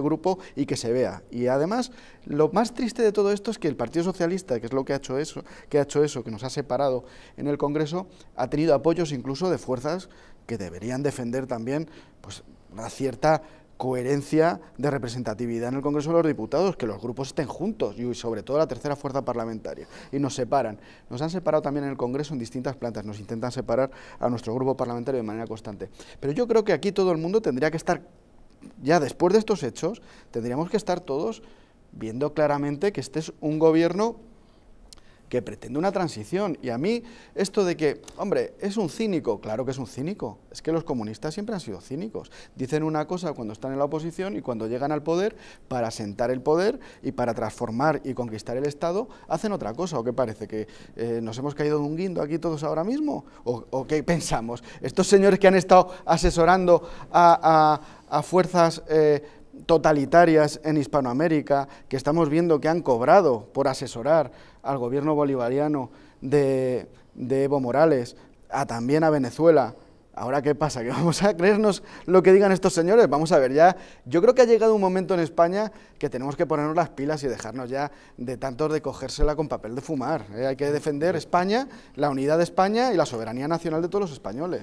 grupo y que se vea. Y además, lo más triste de todo esto es que el Partido Socialista, que es lo que ha hecho eso, que ha hecho eso, que nos ha separado en el Congreso, ha tenido apoyos incluso de fuerzas que deberían defender también pues una cierta coherencia de representatividad en el Congreso de los Diputados, que los grupos estén juntos y sobre todo la tercera fuerza parlamentaria y nos separan. Nos han separado también en el Congreso en distintas plantas, nos intentan separar a nuestro grupo parlamentario de manera constante. Pero yo creo que aquí todo el mundo tendría que estar ya después de estos hechos, tendríamos que estar todos viendo claramente que este es un gobierno que pretende una transición. Y a mí esto de que, hombre, es un cínico, claro que es un cínico. Es que los comunistas siempre han sido cínicos. Dicen una cosa cuando están en la oposición y cuando llegan al poder, para sentar el poder y para transformar y conquistar el Estado, hacen otra cosa. ¿O qué parece? ¿Que eh, nos hemos caído de un guindo aquí todos ahora mismo? ¿O, qué pensamos? Estos señores que han estado asesorando a a fuerzas eh, totalitarias en Hispanoamérica, que estamos viendo que han cobrado por asesorar al gobierno bolivariano de, Evo Morales, a, también a Venezuela, Ahora, ¿qué pasa? ¿Que vamos a creernos lo que digan estos señores? Vamos a ver, ya, yo creo que ha llegado un momento en España que tenemos que ponernos las pilas y dejarnos ya de tantos de cogérsela con papel de fumar. ¿eh? Hay que defender España, la unidad de España y la soberanía nacional de todos los españoles.